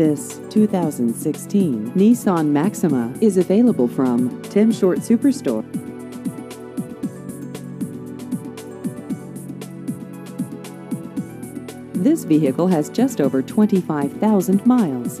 This 2016 Nissan Maxima is available from Tim Short Superstore. This vehicle has just over 25,000 miles.